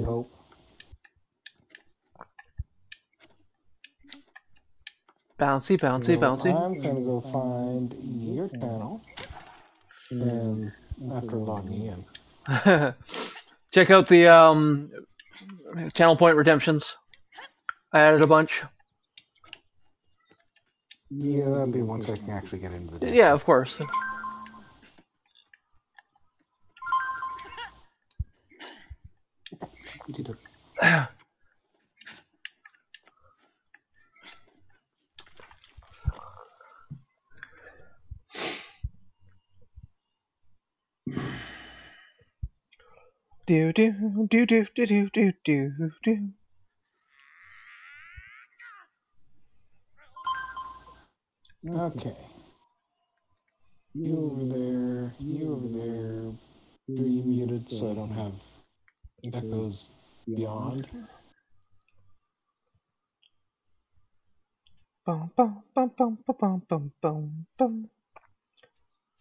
You hope. Bouncy, bouncy, So bouncy. I'm gonna go find your channel, and after logging in. Check out the um, channel point redemptions. I added a bunch. Yeah, that'll be once I can actually get into the. game. Yeah, of course. You did it. Do do do do do do do do do. Okay. You over there, you over there. Are you muted so I don't have echoes Beyond. Bum, bum, bum, bum, bum, bum, bum, bum.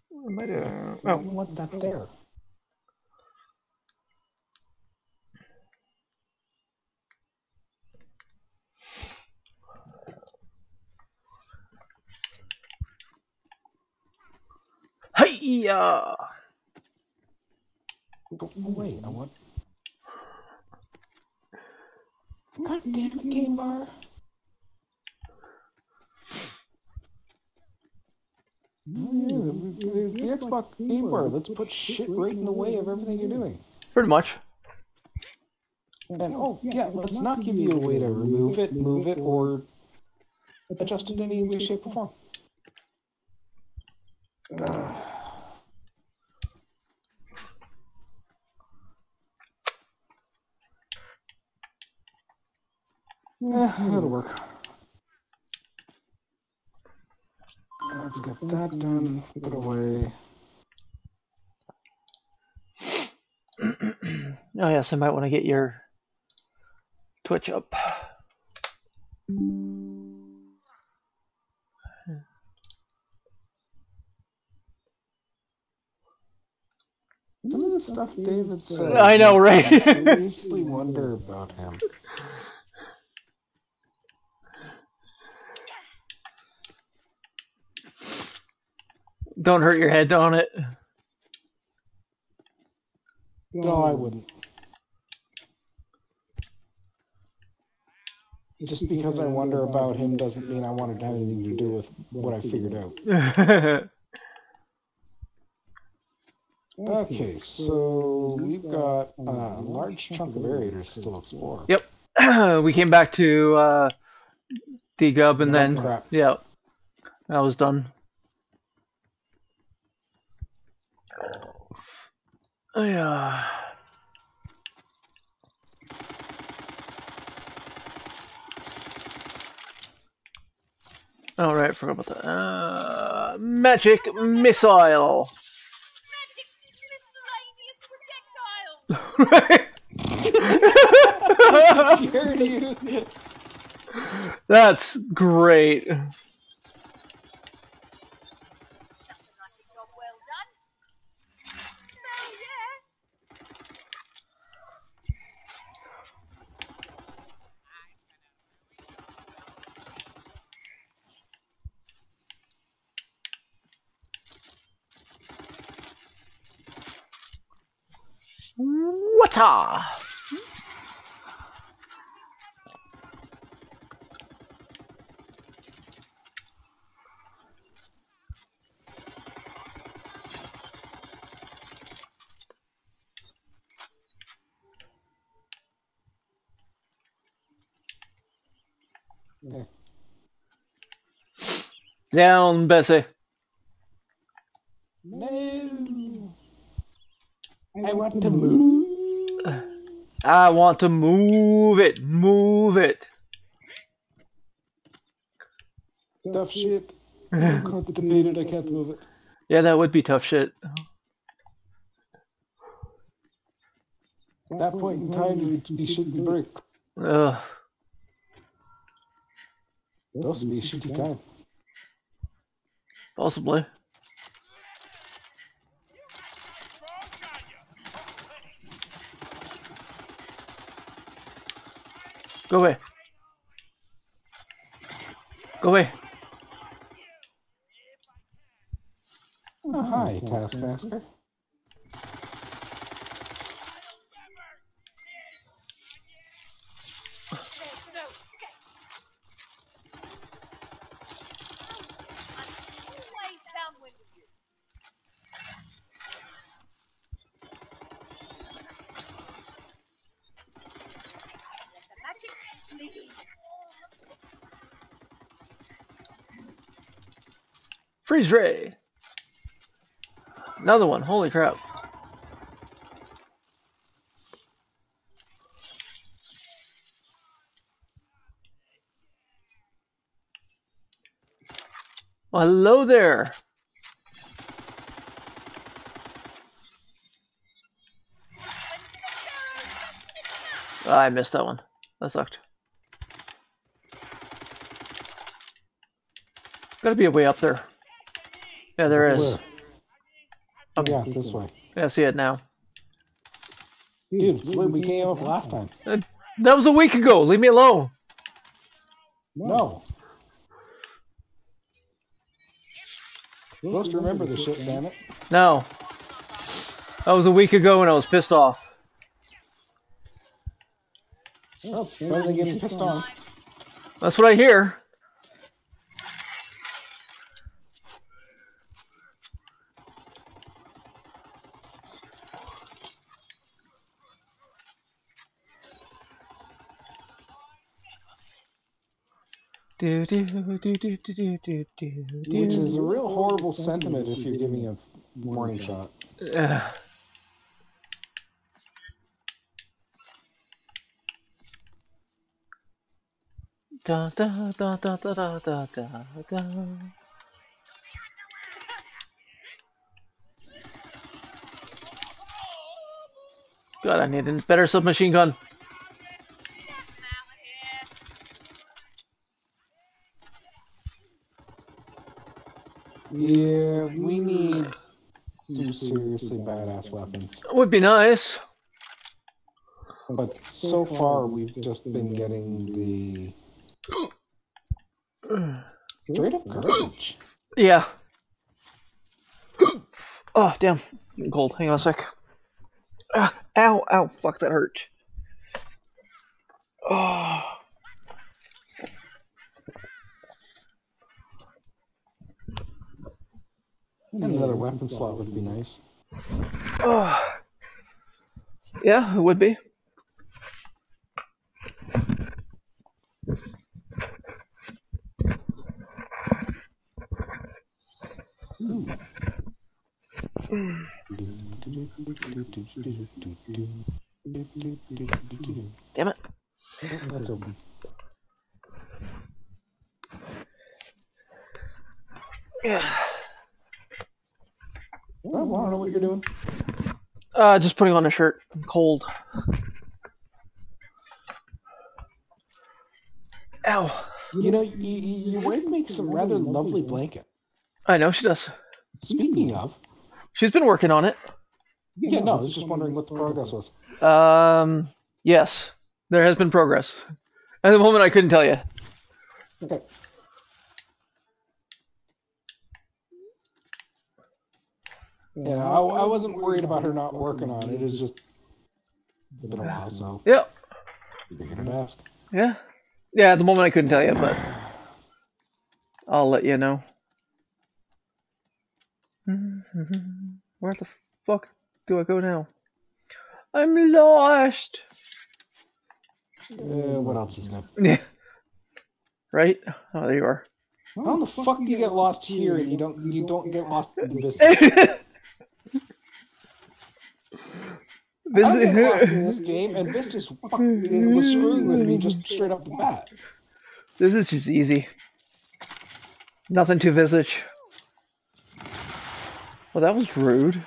What am I doing? Oh. What's that there? Hey! Wait, I want God damn it, game bar. Yeah, the, the, the Xbox game bar, let's put shit right in the way of everything you're doing. Pretty much. And oh yeah, let's not give you a way to remove it, move it, or adjust it in any way, shape, or form. Yeah, mm-hmm. that'll work. Let's get that done. Put it away. Oh yes, I might want to get your Twitch up. Some of the stuff David said. I know, right? I seriously wonder about him. Don't hurt your head on it. No, I wouldn't. Just because I wonder about him doesn't mean I wanted to have anything to do with what I figured out. Okay, so we've got a large chunk of area to still explore. yep. we came back to uh, D-Gub and Oh, then crap. yeah, that was done. Oh, yeah. All right, forgot about that. Uh, magic missile. Sure you. That's great. Water. Okay. Down, Bessie. No. I want to move. I want to move it. Move it. Tough shit. I'm constipated. I can't move it. Yeah, that would be tough shit. At that point in time, you should be shitting bricks. Ugh. It'd also be a shitty time. Possibly. Go away. Go away. Oh, hi, Taskmaster. Freeze ray. Another one. Holy crap. Well, hello there. Ah, I missed that one. That sucked. Gotta be a way up there. Yeah, there is. Where? Yeah, this way. Yeah, I see it now. Dude, we came up last time. Uh, That was a week ago. Leave me alone. No. You're supposed to remember the shit, damn it. No. That was a week ago and I was pissed off. Well, better than getting pissed on. That's what I hear. Which is a real horrible sentiment if you're giving a warning shot. Da da da da da da da da. God, I need a better submachine gun. Yeah, we need some seriously badass weapons. It Would be nice. But so far, we've just been getting the straight up garbage. Yeah. Oh, damn. Getting cold. Hang on a sec. Ah, ow, ow. Fuck, that hurt. Oh. Another hmm. weapon slot would be nice. oh. Yeah, it would be. Damn it. That's open. Yeah. Well, I don't know what you're doing. Uh, just putting on a shirt. I'm cold. Ow. You know, you, you, your wife makes some rather lovely blanket. I know she does. Speaking of, She's been working on it. yeah, no, I was just wondering what the progress was. Um, yes, there has been progress. At the moment, I couldn't tell you. Okay. Yeah, I, I wasn't worried about her not working on it. It's just it's been a while, so Yeah, figured I'd ask. yeah, yeah. At the moment, I couldn't tell you, but I'll let you know. Where the fuck do I go now? I'm lost. Uh, what else is new? Yeah. Right? Oh, there you are. How the fuck do you get lost here and you don't you don't get lost in this? I get lost in this game, and this just fucking was screwing with me just straight up the bat. This is just easy. Nothing to visage. Well, that was rude.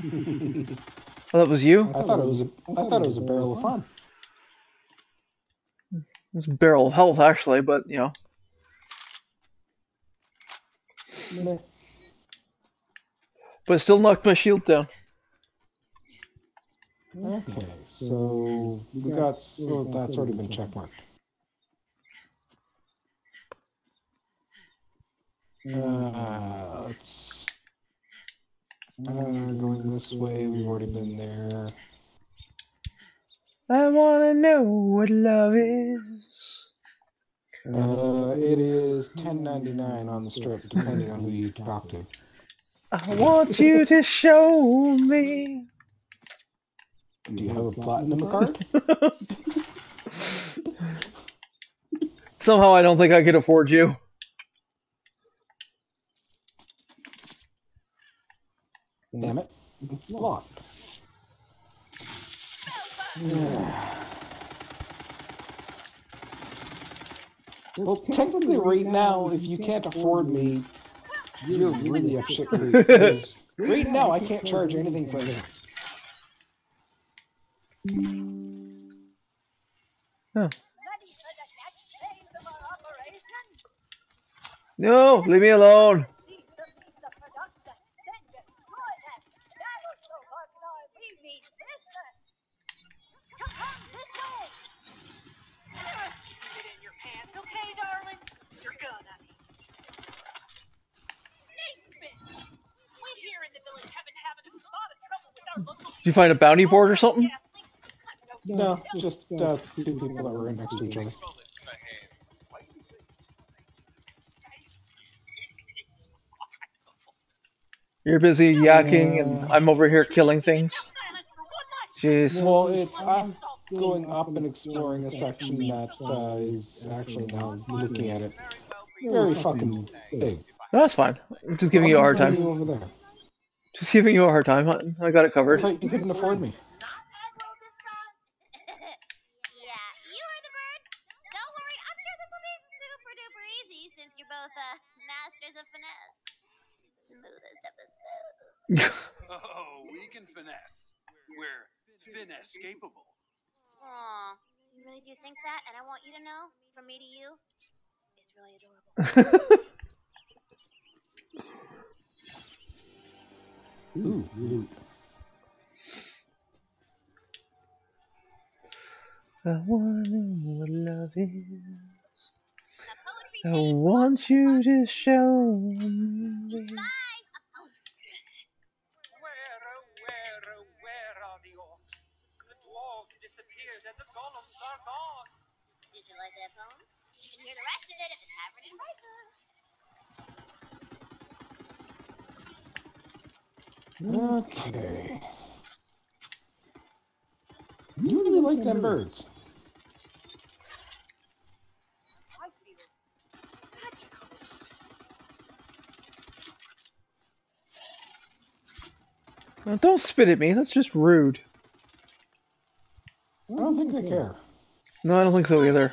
Oh, that was you? I thought it was a I thought it was a barrel of fun. It's a barrel of health, actually, but, you know. But still knocked my shield down. Okay, so we got so that's already been checkmarked. Uh, let's uh, going this way. We've already been there. I wanna know what love is. Uh, it is ten ninety nine on the strip, depending on who you talk to. I want you to show me. Do you have a platinum card? Somehow I don't think I could afford you. Damn it, locked. Well, technically, right now, if you can't afford me, you're really up shit creek. because Right now, I can't charge anything for anything. Huh. Ready for the next phase of our operation? No, leave me alone. Did you find a bounty board or something? No, just uh, two people that were right next to each other. You're busy yakking, and I'm over here killing things. Jeez. Well, it's I'm going up and exploring a section that uh, is actually now looking at it very fucking big. No, that's fine. I'm just giving you a hard time. you Over there. Just giving you a hard time. I, I got it covered. you couldn't afford me. yeah, you heard the bird. Don't worry, I'm sure this will be super duper easy since you're both uh, masters of finesse. Smoothest of the smooth. Oh, we can finesse. We're finesse capable. Aw, you really do think that? And I want you to know, from me to you, it's really adorable. Ooh, loot. I wanna know what love is. I want you to show me. Spy! A poetry. Where, oh, where, oh, where are the orcs? The dwarves disappeared and the golems are gone. Did you like that poem? You can hear the rest of it at the Tavern in Riker. Okay. You really like them birds. I feel magical. Now, don't spit at me. That's just rude. I don't think they care. No, I don't think so either.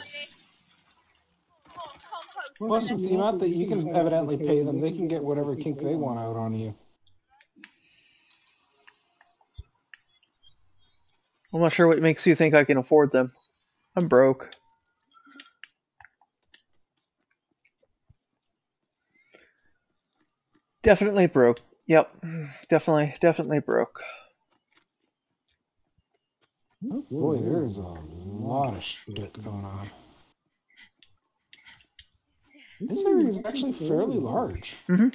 Plus, with the amount that you can evidently pay them, they can get whatever kink they want out on you. I'm not sure what makes you think I can afford them. I'm broke. Definitely broke. Yep. Definitely, definitely broke. Oh boy, there's a lot of shit going on. This area is actually fairly large. Mm-hmm.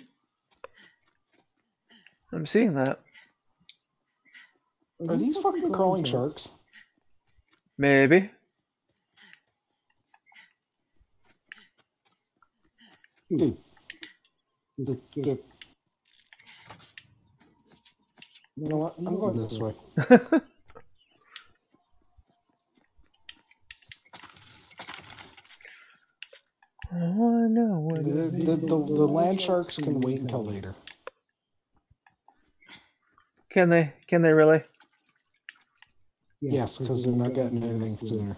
I'm seeing that. Are these fucking crawling sharks? Maybe. Dude. The, the... You know what? I'm going this way. I wanna know what The, the, the, the land sharks can wait until later. Can they? Can they really? Yes, because they're not getting anything sooner.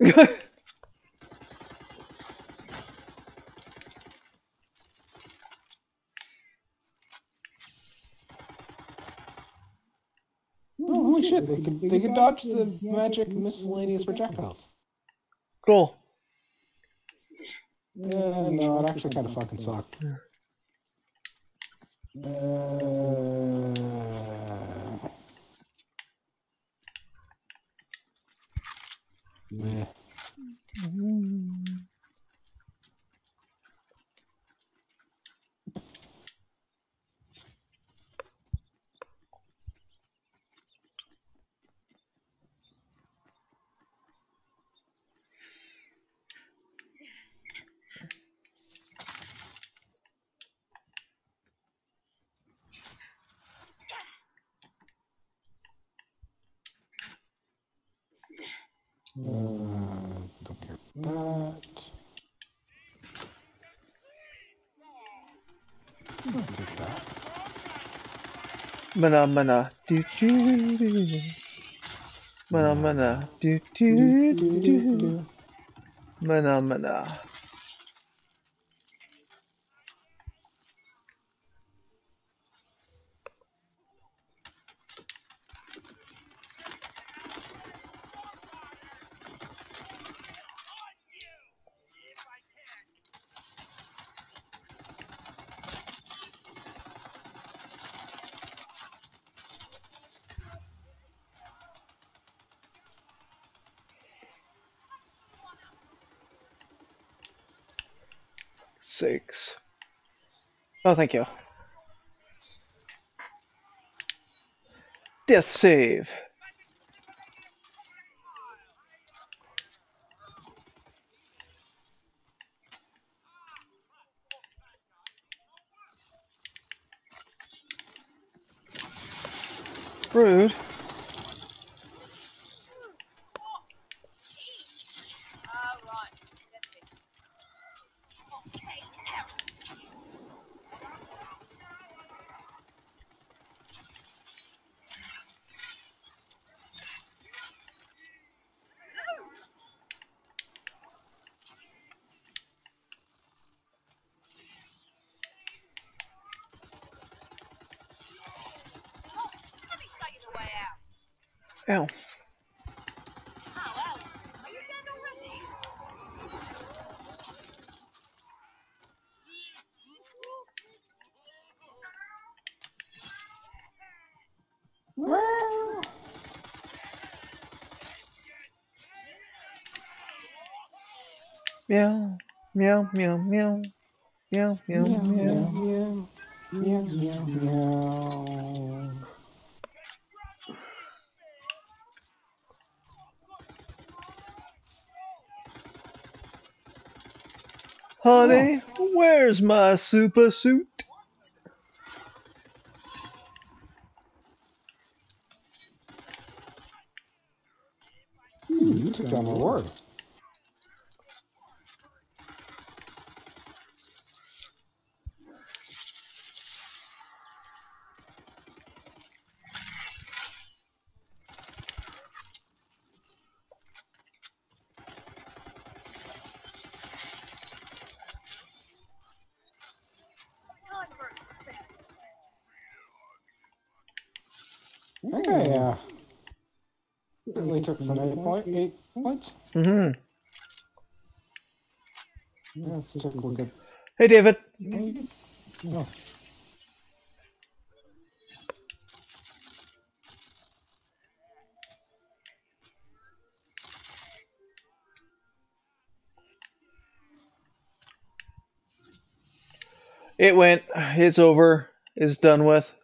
Oh, holy shit! They can they can dodge the magic miscellaneous projectiles. cool. Yeah, no, it actually kind of fucking sucked. Uh, meh. Uh, don't care about that. Don't take that. Mana mana do do do. Mana mana do do do. Mana mana. Six. Oh, thank you. Death save. Rude. Ah, right. That's it. Okay, now. Oh, let me show you the way out. Ow. Meow. Meow meow meow. Meow meow Meow, meow. meow, meow, meow, meow. Honey, oh. where's my super suit? Ooh, you took down my word. Time for a spin. Okay, uh, certainly took some eight point eight points. Mm-hmm. Yeah, let's take a look at. Hey, David. Oh. It went. It's over. It's done with.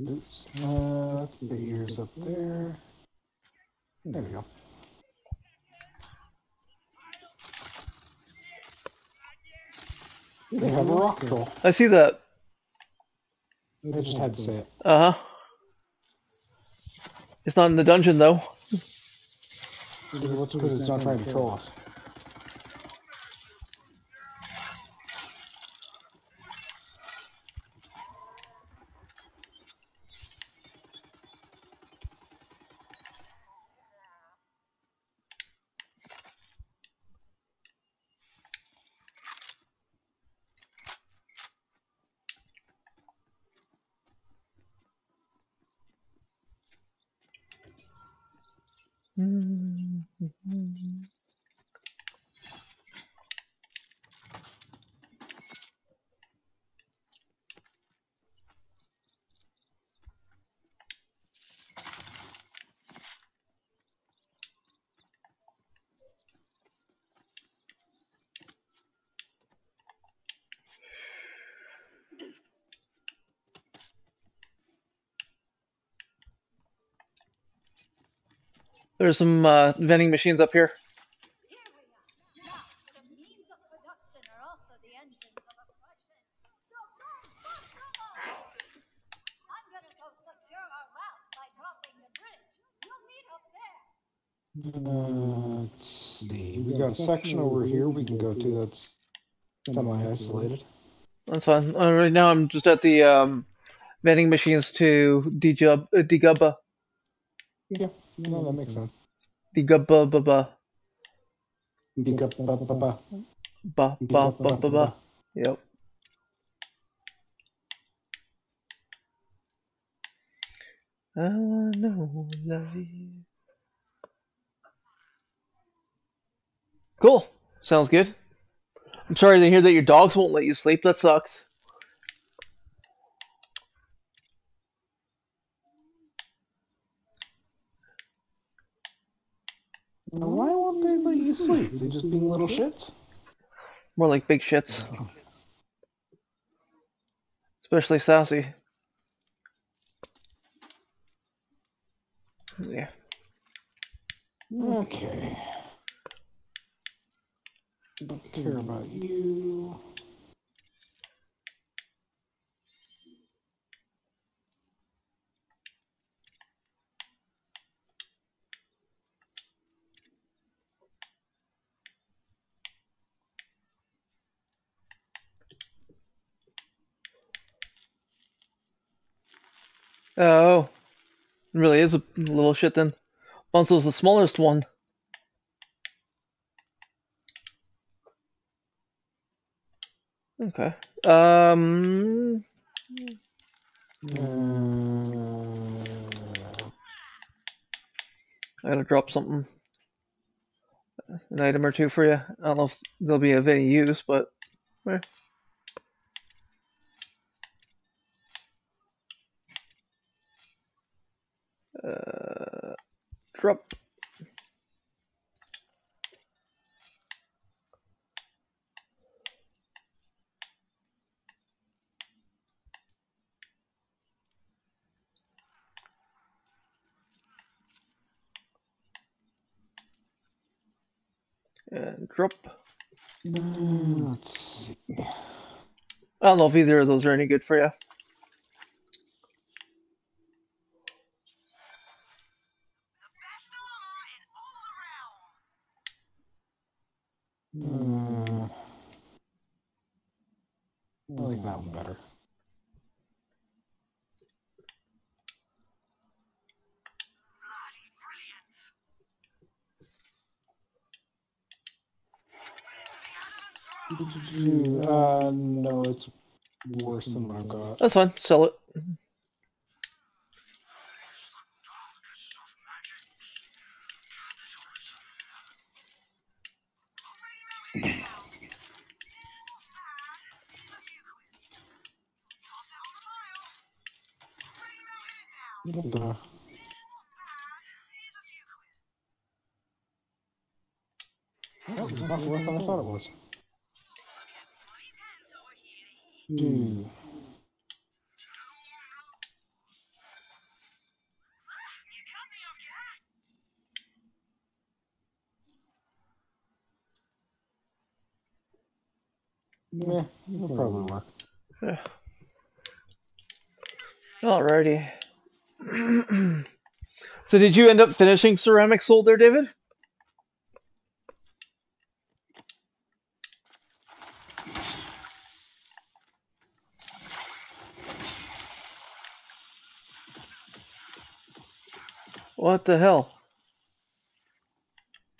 Oops. Uh, the ears up there. There we go. They have a rock troll. I see that. I just had to say it. Uh huh. It's not in the dungeon though. What's because it's not trying to troll us. There's some uh, vending machines up here. Here we are. Now, the means of production are also the engines of oppression. So don't fuck them up. I'm gonna go secure our route by dropping the some We'll meet up there. Uh, let's see. We got a section over here we can go to that's semi-isolated. That's fine. Uh, right now, I'm just at the um, vending machines to dejub, uh, degubba, Yeah, no, that makes mm-hmm. sense. degubba, ba ba Beak up, ba, ba, ba. ba Beak ba up, ba ba ba. Yep. I wanna know, love you. Cool. Sounds good. I'm sorry to hear that your dogs won't let you sleep. That sucks. Why won't they let you sleep? They just being little mm-hmm. shits? More like big shits. Especially sassy. Yeah. Okay. Don't care about you. Oh. It really is a little shit then. Bunzel's the smallest one. Okay. Um I gotta drop something. An item or two for you. I don't know if they'll be of any use, but eh. Uh, drop. And drop. let's see. I don't know if either of those are any good for you. The best armor in all around. Uh, I like that one better. Uh, no, it's worse than what I've got. That's fine. Sell it. What the? Oh, it's much worse than I thought it was. Dude. Yeah, it'll probably work. Alrighty. so, did you end up finishing Ceramic Soul there, David? What the hell?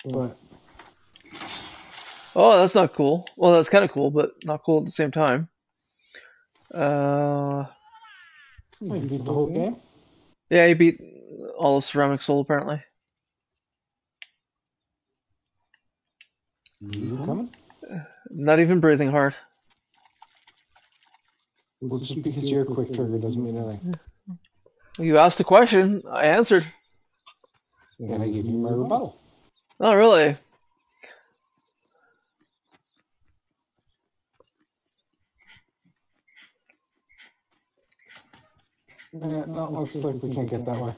But Oh, that's not cool. Well, that's kind of cool, but not cool at the same time. Uh, you beat the whole game? yeah, he beat all of Ceramic Soul apparently. You coming? Not even breathing hard. Well, just because you're a quick trigger doesn't mean anything. You asked a question, I answered. And I give you my rebuttal. Not really. Yeah, no, it looks like we can't get that way.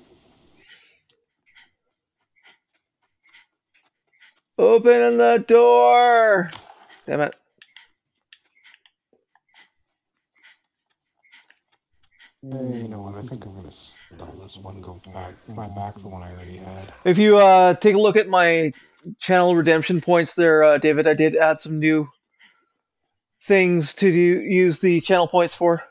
Open the door! Damn it. Hey, you know what? I think I'm gonna start this one. Go back, my back the one I already had. If you uh, take a look at my channel redemption points there, uh, David, I did add some new things to do, use the channel points for.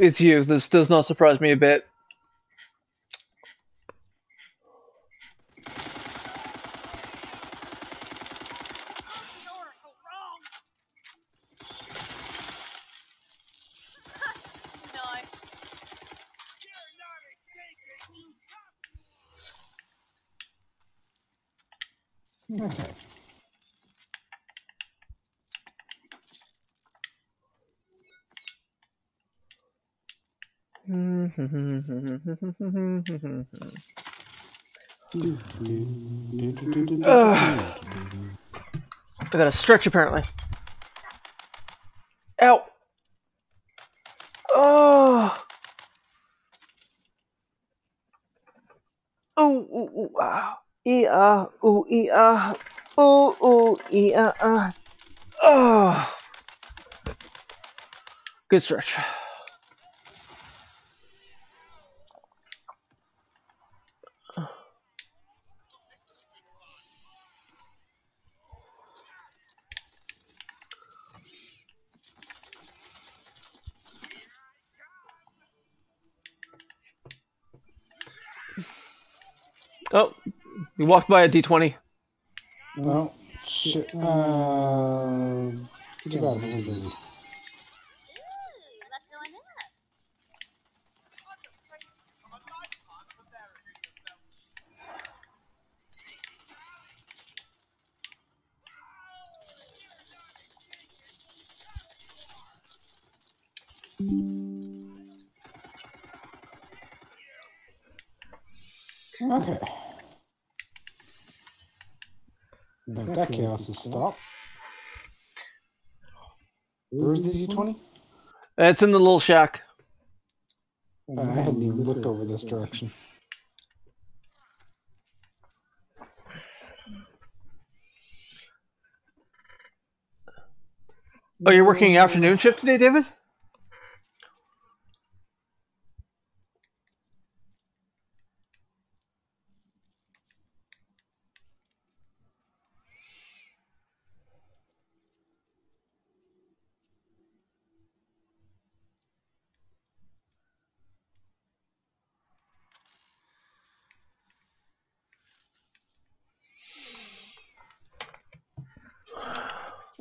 It's you. This does not surprise me a bit. The oracle wrong. nice. You're not escaping. Okay. Ugh. I gotta stretch apparently. Ow! Oh! Ooh, ooh, ooh, ah. Ah, ooh, ee, ah. Ooh, ooh, ee, ah, ah. Oh! Good stretch. Oh, you walked by a D20. No, shit. Uh. Okay. That, that chaos is stopped. Where's the D20? It's in the little shack. I hadn't even looked over this direction. Oh, you're working afternoon shift today, David?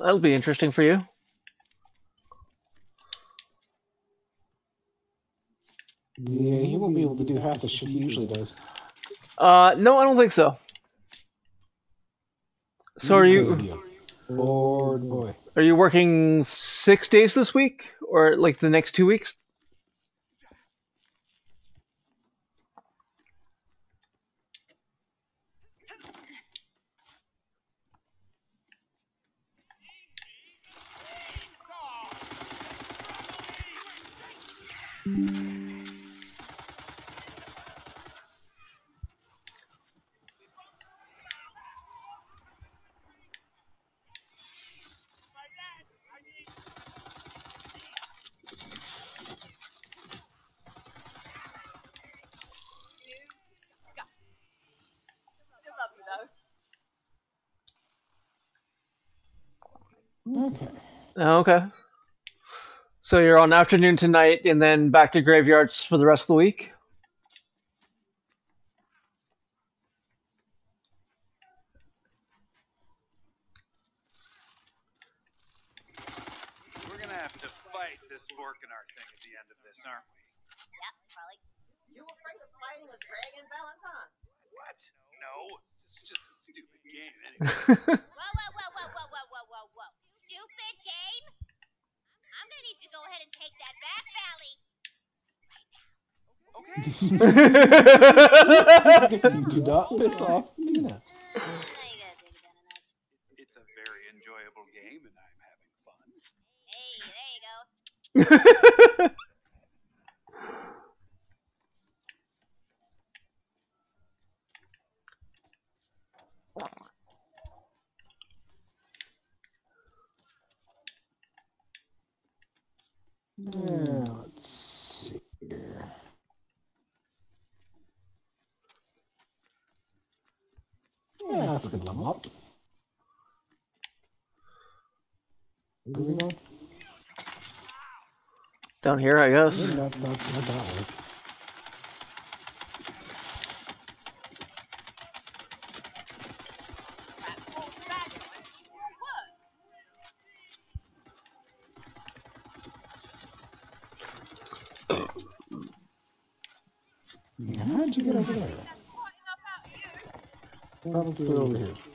That'll be interesting for you. Yeah, he won't be able to do half the shit he usually does. Uh, no, I don't think so. So are you Lord boy. are you working six days this week, or like the next two weeks? Okay. Okay. So you're on afternoon tonight, and then back to graveyards for the rest of the week. We're gonna have to fight this Vorcanar thing at the end of this, aren't we? Yeah, probably. You afraid of fighting a dragon, and Valentine? What? No, it's just a stupid game. Anyway. whoa, whoa, whoa, whoa, whoa, whoa, whoa, whoa! Stupid game? Go ahead and take that back, Valley. Okay. Do not piss off Tina. Uh, now you gotta take it down a notch. It's a very enjoyable game, and I'm having fun. Hey, there you go. Yeah, let's see here. Yeah, that's a good level up. Moving on. Down here, I guess. Not, not, not 嗯。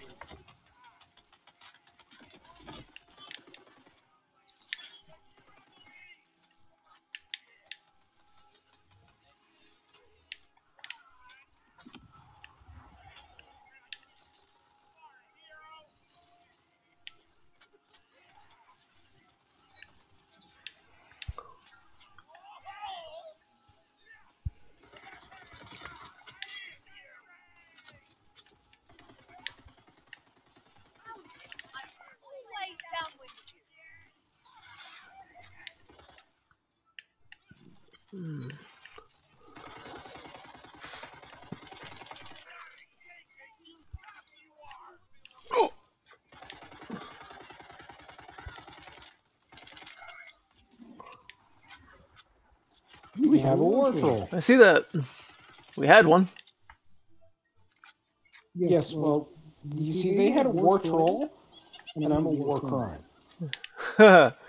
We have a war troll. I see that. We had one. Yes, well, you see, they had a war troll, and I'm a war crime.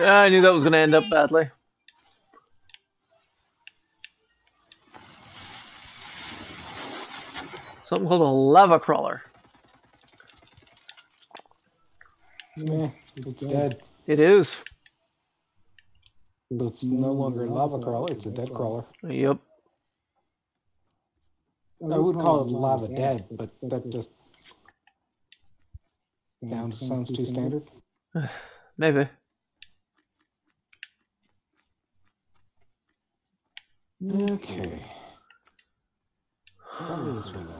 Yeah, I knew that was going to end up badly. Something called a lava crawler. Yeah, it's dead. It is. But it's no longer a lava crawler, it's a dead crawler. Yep. I would call it lava dead, but that just sounds, sounds too standard. Maybe. Okay. This one.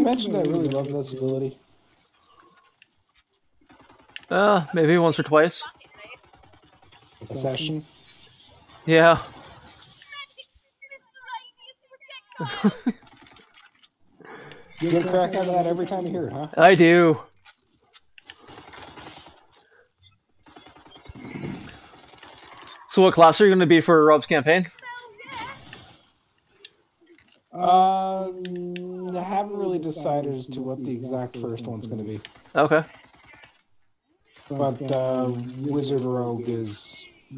Mentioned I really love this ability. Uh, maybe once or twice. The session. Yeah. You get a crack out of that every time you hear it, huh? I do. So, what class are you going to be for Rob's campaign? Um, I haven't really decided as to what the exact first one's going to be, Okay. but uh, Wizard Rogue is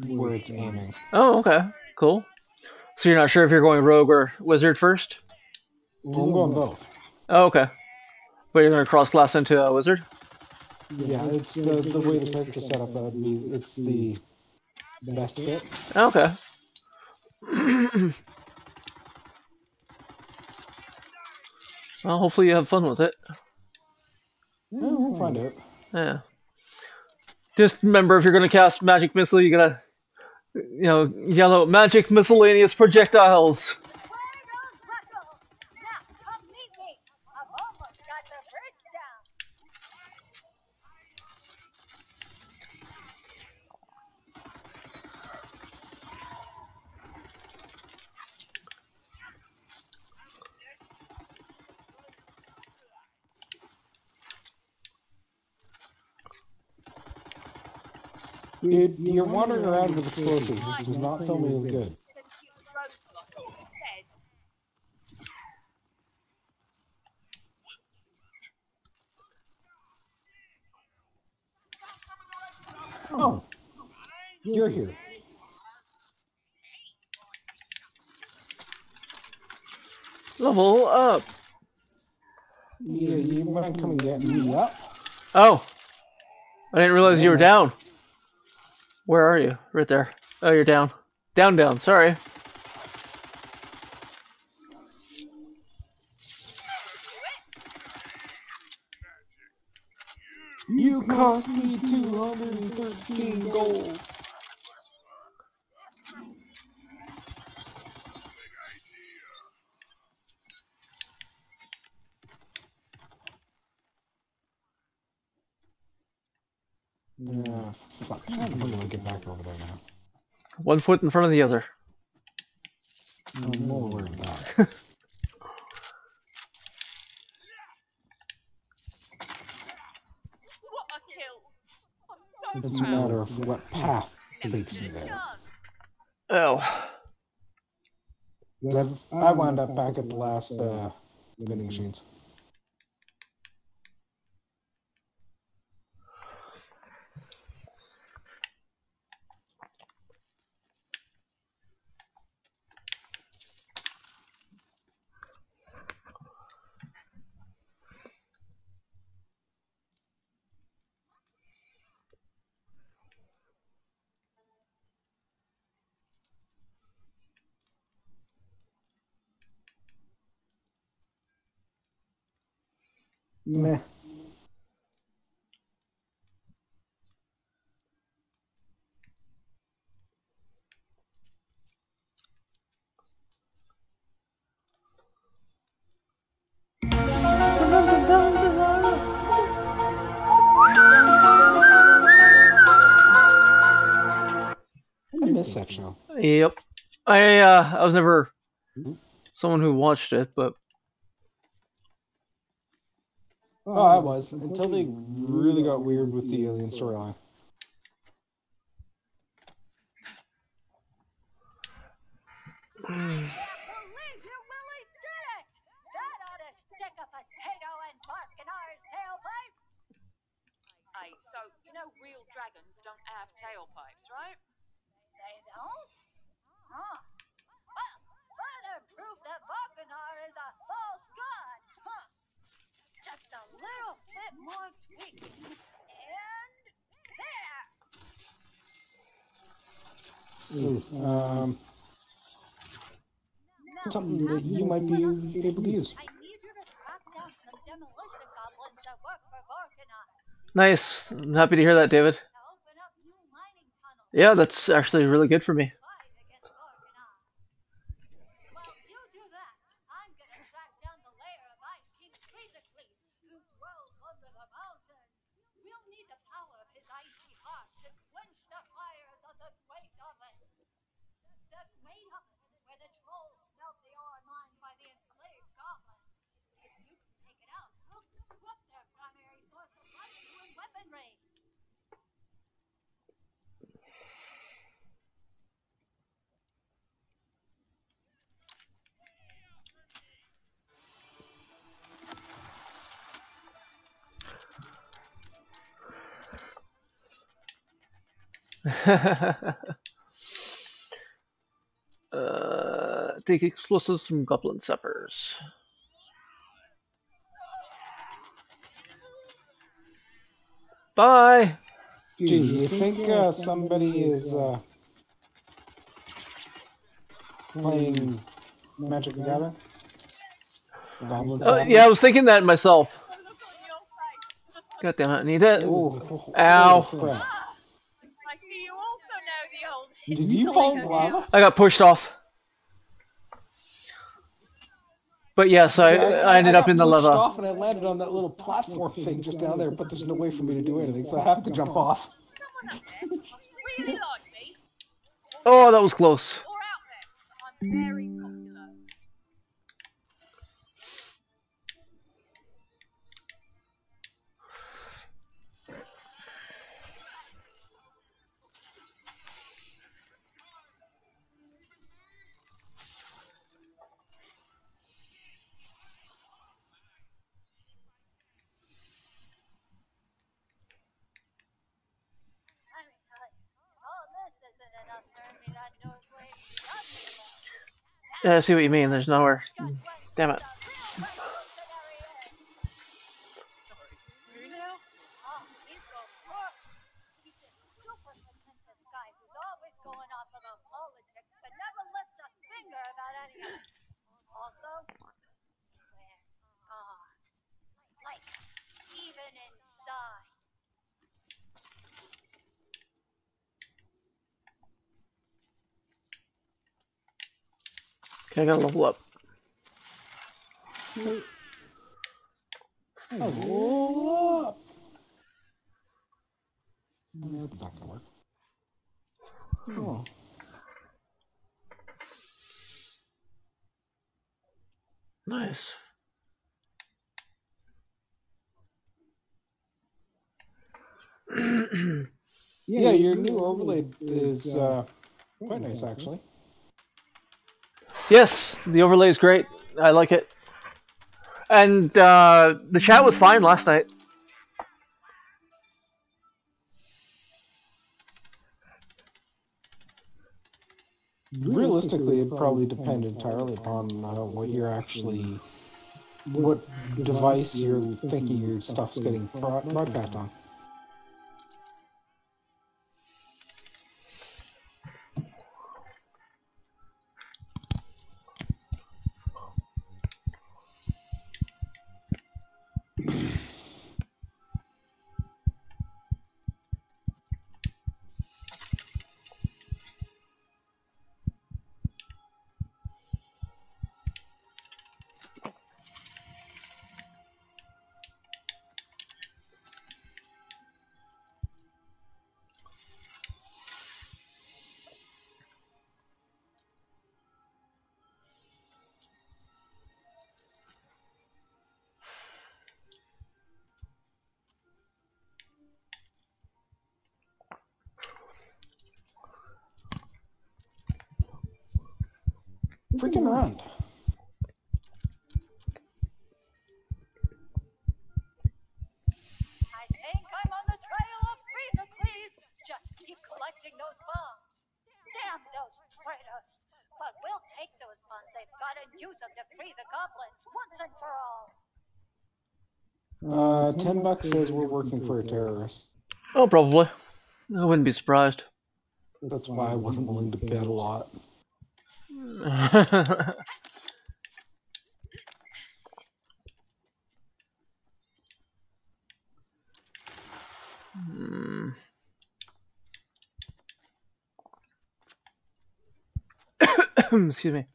where it's aiming. Oh, okay. Cool. So you're not sure if you're going rogue or wizard first? Well, I'm going both. Oh, okay. But you're going to cross class into a wizard? Yeah, it's the, the way the character's set up. That'd be it's the best fit. Okay. well, hopefully you have fun with it. Yeah, we'll find out. Yeah. Just remember, if you're going to cast magic missile, you gotta, you know, yell out magic miscellaneous projectiles. Dude, you're wandering around with explosives. This does not fill me as good. Since you rose blossom instead. Oh, you're here. Level up. You, you mind coming getting me up? Oh. I didn't realize you were down. Where are you? Right there. Oh, you're down. Down, down. Sorry. You cost me 213 gold. Yeah, fuck. I'm gonna get back over there now. One foot in front of the other. I'm more aware of that. What a kill! I'm so It's a matter of what path takes me there. Oh. I've, I wound up back at the last uh, vending machines. Meh. I miss that show. Yep. I uh I was never someone who watched it, but Oh, I was until they really got weird with the alien storyline. Believe you really did it! That ought to stick a potato in Vorcanar's tailpipe. Hey, so you know real dragons don't have tailpipes, right? They don't? Huh. Well, further proof that Barkinar is a false god. Huh. Just a little bit more tweaking. And there! Um, something that you might be able to use. Nice. I'm happy to hear that, David. Yeah, that's actually really good for me. fight against Vorcanar. While you do that, I'm gonna track down the lair of Ice King Freezicles, who dwells under the mountain. We'll need the power of his icy heart to quench the fires of the Great Oven. The Great Oven is where the trolls smelt the ore mined by the enslaved goblins. If you can take it out, we'll disrupt their primary source of revenue and weaponry. uh, take explosives from Goblin Sappers. Bye. Gee, you think uh, somebody is uh, playing Magic the Gathering? Goblin Uh, yeah, I was thinking that myself. God damn it, I need it. Ooh, Ow. Did you fall in the lava? I got pushed off. But yes, I, I ended up in the pushed lava. Off and I landed on that little platform thing just down there, but there's no way for me to do anything, so I have to jump off. Someone up there really like me. Oh, that was close. I see what you mean. There's nowhere. Damn it. Sorry. Who now? Oh, he's the worst. He's this super pretentious guy who's always going off about politics, but never lifts a finger about any of it. Also, wears scarves. Like, even inside. Gotta level up. That's not gonna work. Oh. Nice. Yeah, your new overlay is uh, quite nice, actually. Yes, the overlay is great. I like it. And uh, the chat was fine last night. Realistically, it probably depend entirely upon uh, what you're actually, what device you're thinking your stuff's getting bro- broadcast on. Freaking around. I think I'm on the trail of Freezicles. Just keep collecting those bombs. Damn those traitors. But we'll take those bombs they've got and use them to free the goblins once and for all. Uh, ten bucks says we're working for a terrorist. Oh, probably. I wouldn't be surprised. That's why I wasn't willing to bet a lot. Hmm. Excuse me.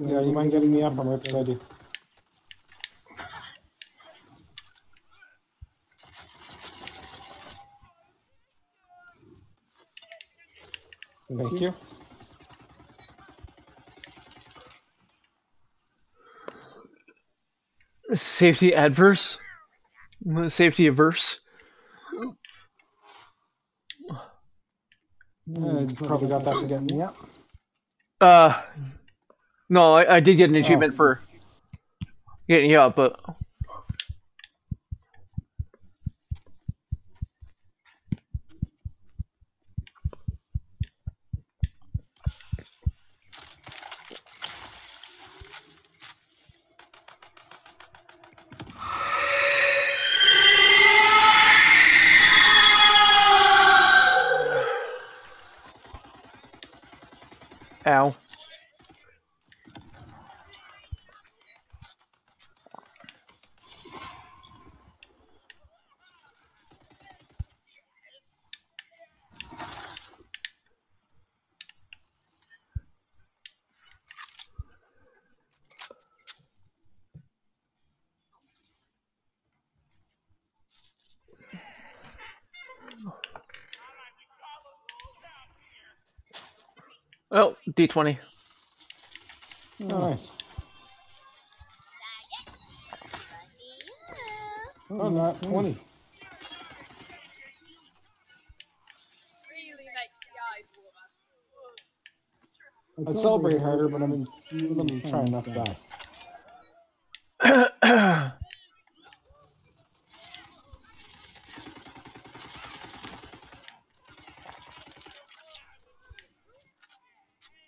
Yeah, you mind getting me up? I'm beside you. Thank you. Safety adverse. Safety averse. Uh, you probably got that for getting me up. Uh, no, I, I did get an oh. achievement for getting you up, but ow. Oh, D20. Nice. Oh, not 20. Really makes the eyes water. I'd celebrate harder, but I'm, in, I'm trying not to die. Uh,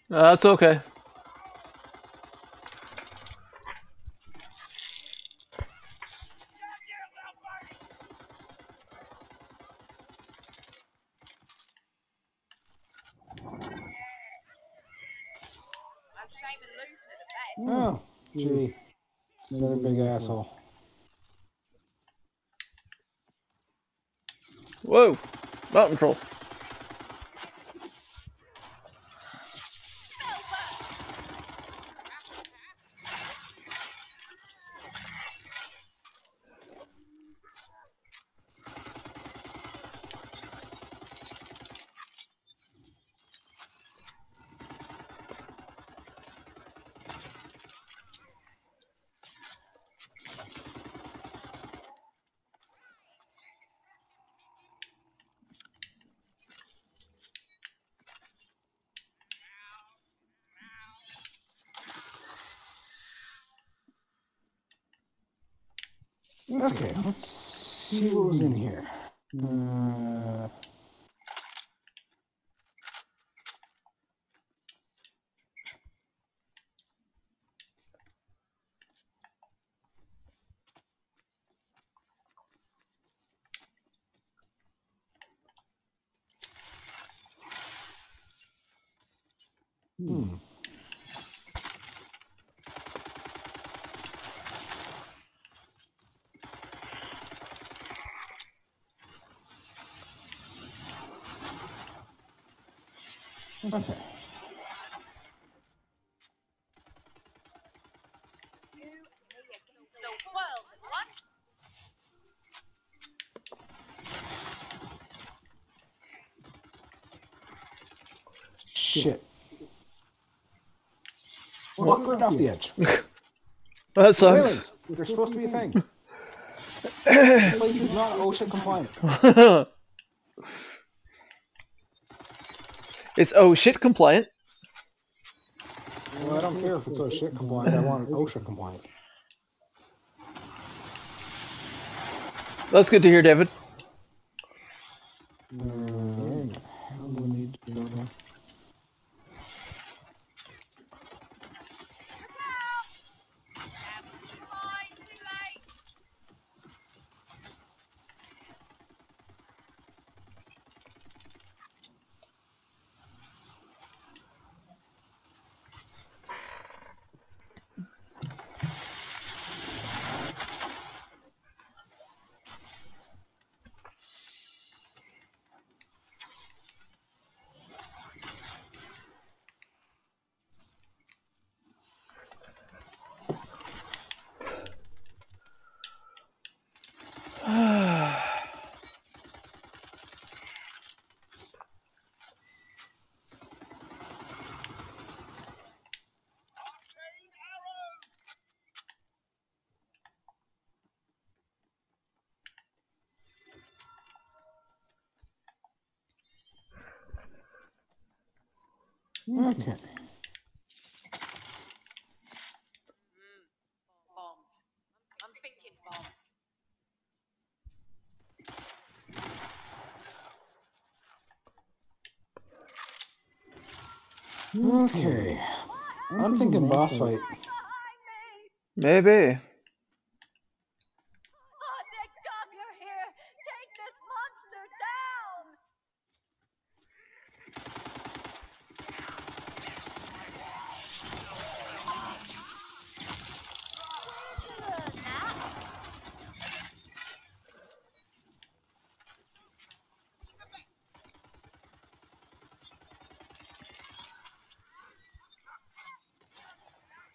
Uh, that's okay. I'm shaming losing at the best. Oh, gee. Another big asshole. Whoa, mountain troll. Okay, let's see what was in here. Uh, hmm. Okay. Against the world. Shit. Walk right off the edge. That sucks. Whalers, They're supposed to be a thing. this place is not OSHA compliant. it's oh shit compliant. Well, I don't care if it's oh shit compliant. I want it OSHA compliant. That's good to hear, David. Okay. I'm thinking boss fight. Maybe. Oh, Nick Dog, you're here! Take this monster down!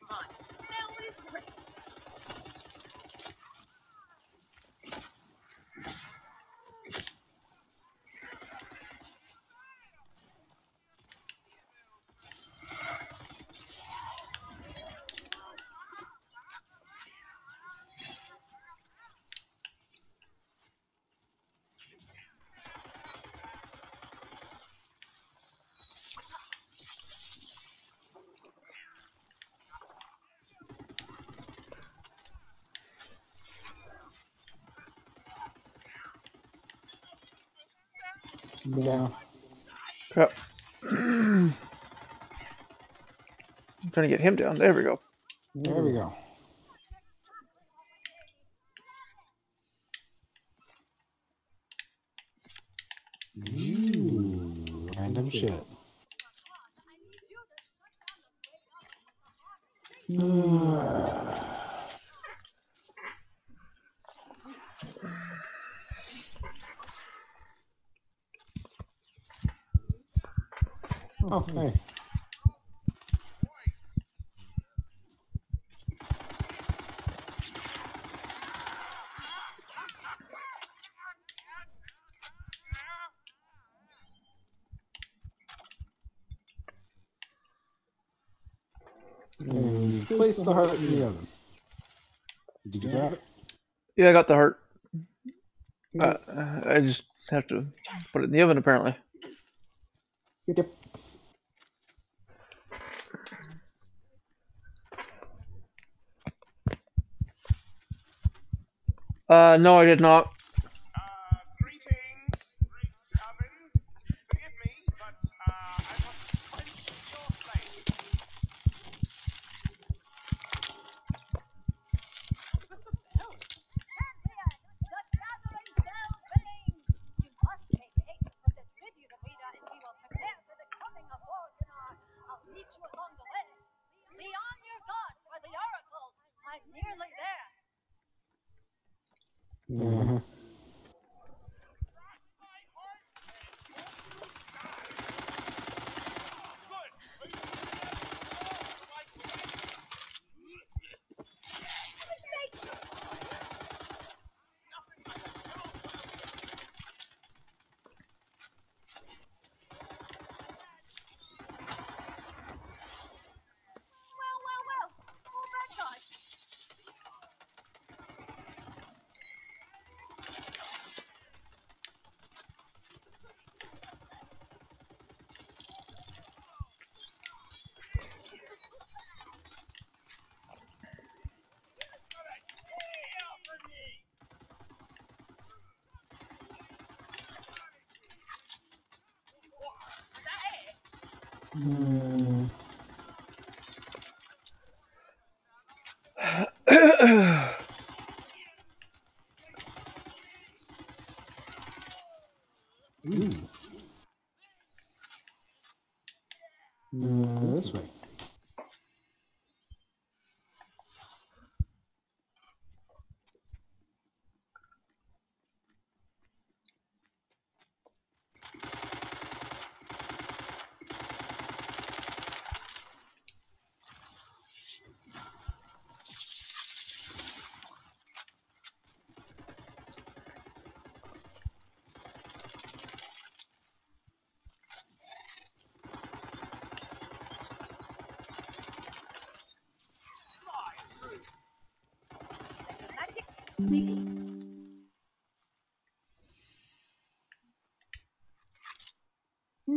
Nice. Now is ready. Yeah. Crap. I'm trying to get him down. There we go. There we go. Ooh, random shit. Oh, hey. And place the heart in the oven. Did you grab it? Yeah, I got the heart. Uh, I just have to put it in the oven, apparently. Yep. Uh, no, I did not. Uh, greetings, great oven. Forgive me, but uh, I must quench your flame. Champion, the gathering bell rings! You must make haste with this video to reader and we will prepare for the coming of Vorcanar. I'll lead you along the way. Be on your guard for the oracles. I'm nearly there. Uh-huh. Mm, ooh. Uh, this way. Mm-hmm.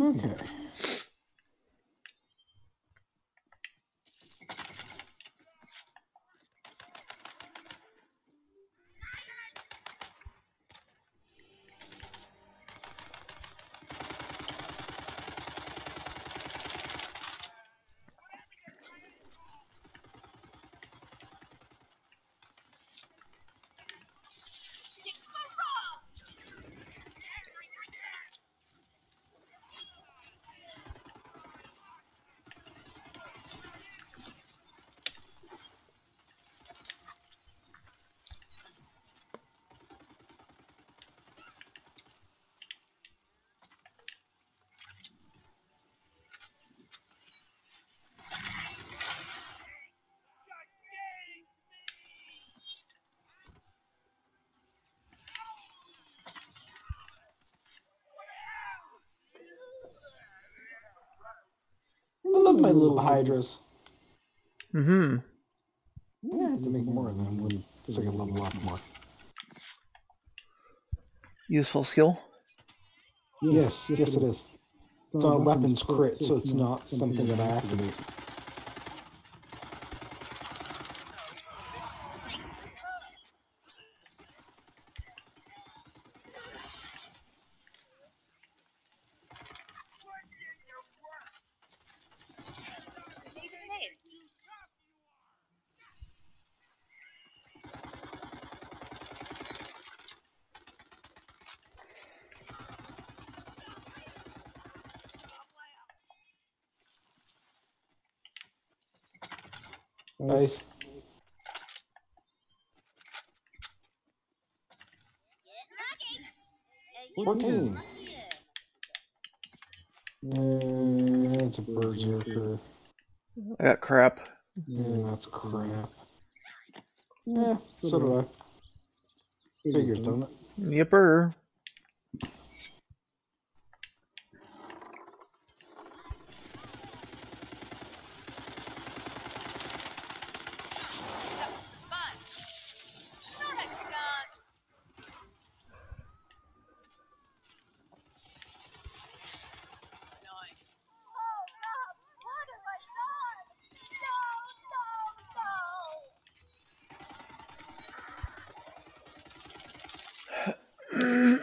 Okay. Love my little hydras. Mm-hmm. Yeah, I have to make more of them when so I can level up more. Useful skill. Yes, yes it is. It's on a weapons crit, so it's not something that I activate.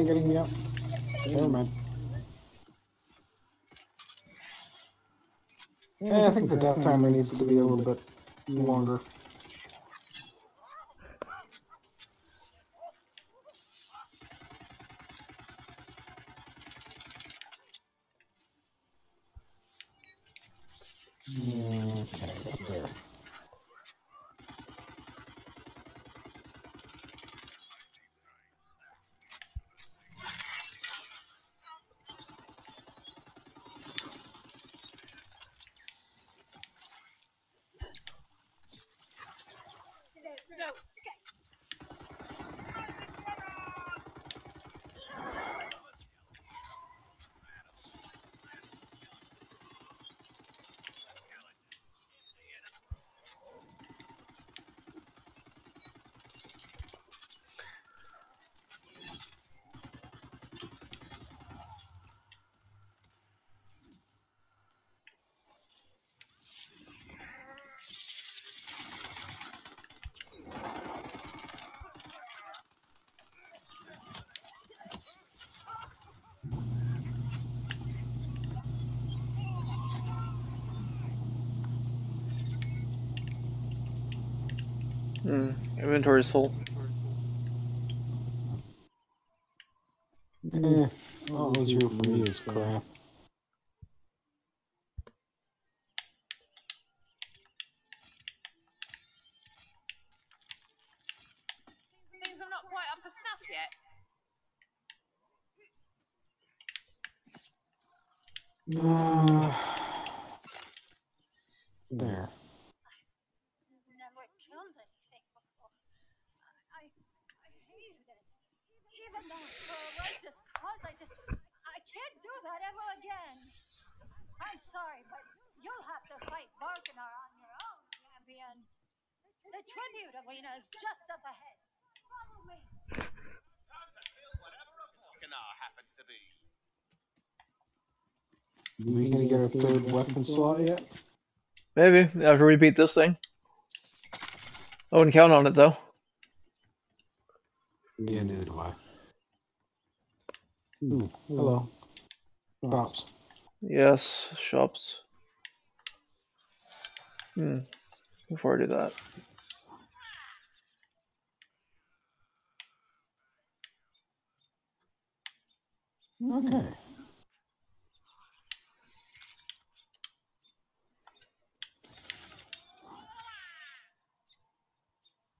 Mind getting me up? Never mind. Yeah, I think the death timer needs to be a little bit longer. Hmm. Inventory's full. Eh, all those here for me is crap. Seems I'm not quite up to snuff yet. Uh, there. Never killed anything before. I, I hated it. Even though it's for a righteous cause, I just, I can't do that ever again. I'm sorry, but you'll have to fight Vorcanar on your own, champion. The tribute arena is just up ahead. Follow me. Whatever a Vorcanar happens to be. We gonna get a third weapon slot yet? Maybe after we beat this thing. I wouldn't count on it though. Yeah, neither do I. Ooh, hello. Shops. Yes, shops. Hmm. Before I do that. Okay.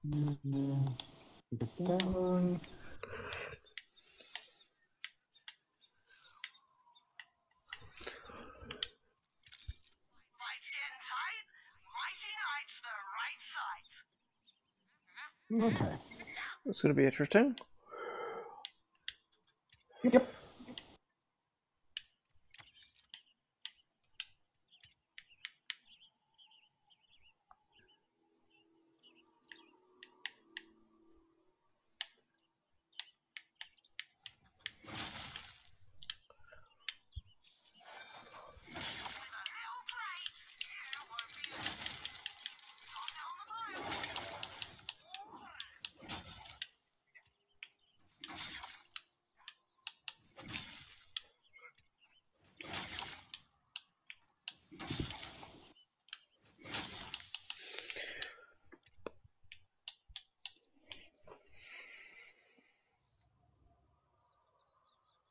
Mhm. Get that one. Lights getting tight. Mighty Knight's the right size. Okay. It's going to be interesting. Yep.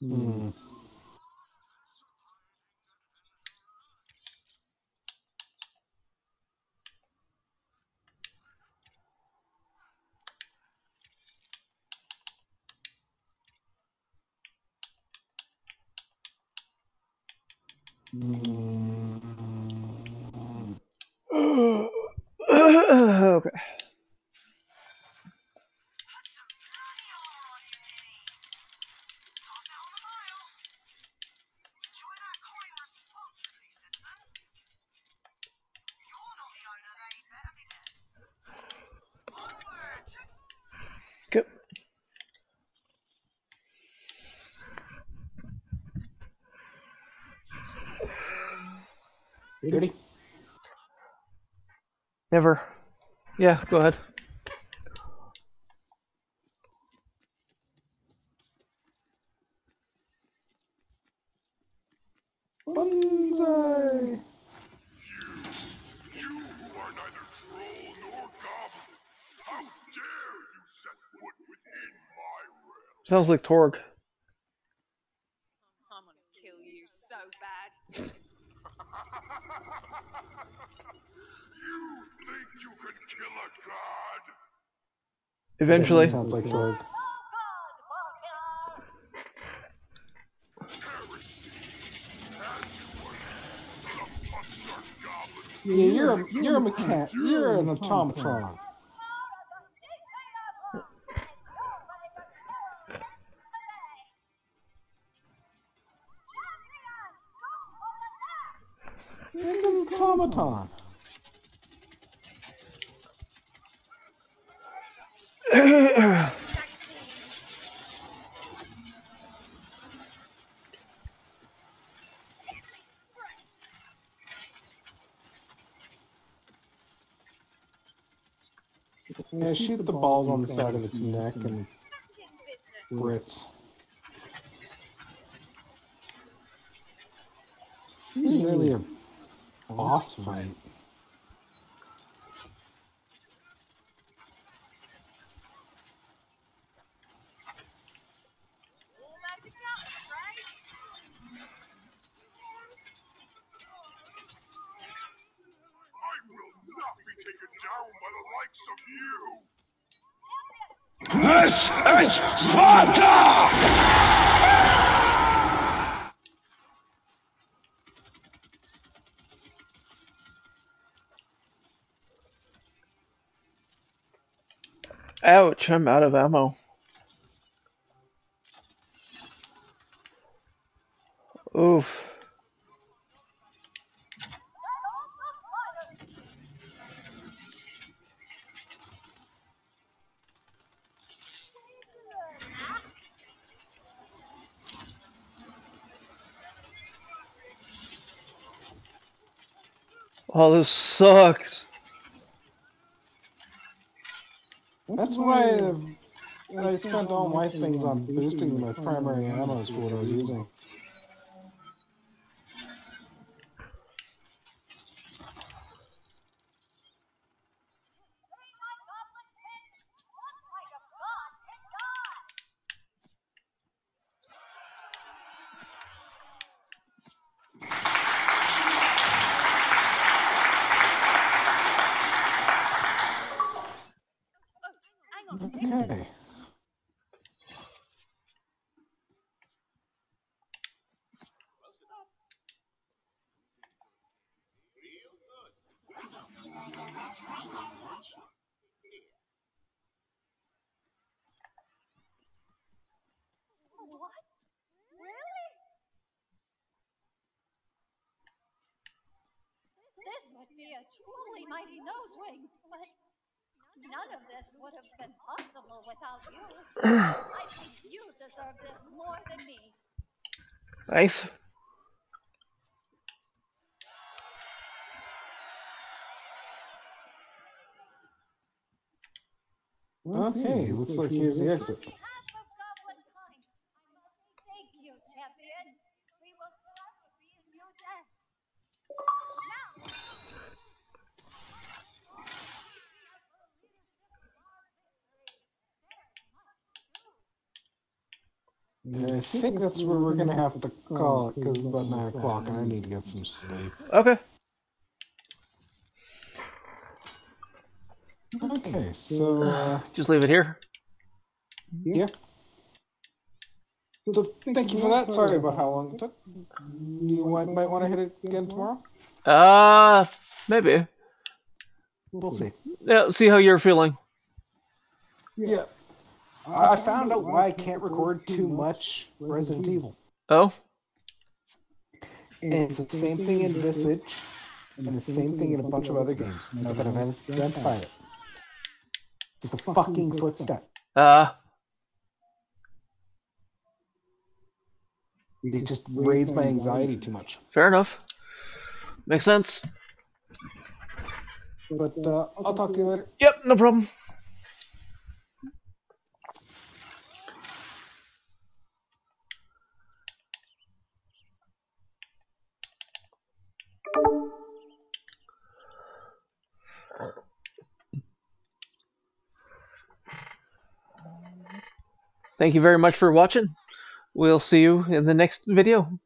Hmm. Mm. okay. Good. You ready? Never. Yeah, go ahead. Banzai! You who are neither troll nor goblin, how dare you set foot within my realm? Sounds like Torgue. I'm gonna kill you so bad. You think you can kill a god? Eventually. Sounds like Torgue. You are some upstart goblin Yeah, you're a you're a mechan you're an automatron. It's an automaton. Yeah, shoot the balls on the side of its neck and Brits. This is really a boss fight. I will not be taken down by the likes of you! This is Sparta! Ouch, I'm out of ammo. Oof. Oh, this sucks. That's why I spent all my things on boosting my primary ammo for what I was using. What? Really? This would be a truly mighty nose ring, but none of this would have been possible without you. I think you deserve this more than me. Thanks. Okay, looks like here's the exit. On behalf of Goblin Kind, I must thank you, champion. We will forever be in your debt. Now, I think that's where we're gonna have to call it because it's about nine o'clock and I need to get some sleep. Okay. Okay, so uh, Just leave it here. yeah. So thank you for that. Sorry about how long it took. You might, might want to hit it again tomorrow. Uh, maybe. We'll see. Yeah, see how you're feeling. Yeah. I found out why I can't record too much Resident Evil. Oh, And it's the same thing in Visage, and the same thing in a bunch of other games. Now that I've identified it. It's the fucking footstep. uh, They just raise my anxiety too much. fair enough. Makes sense. But uh, I'll talk to you later. Yep, no problem. Thank you very much for watching. We'll see you in the next video.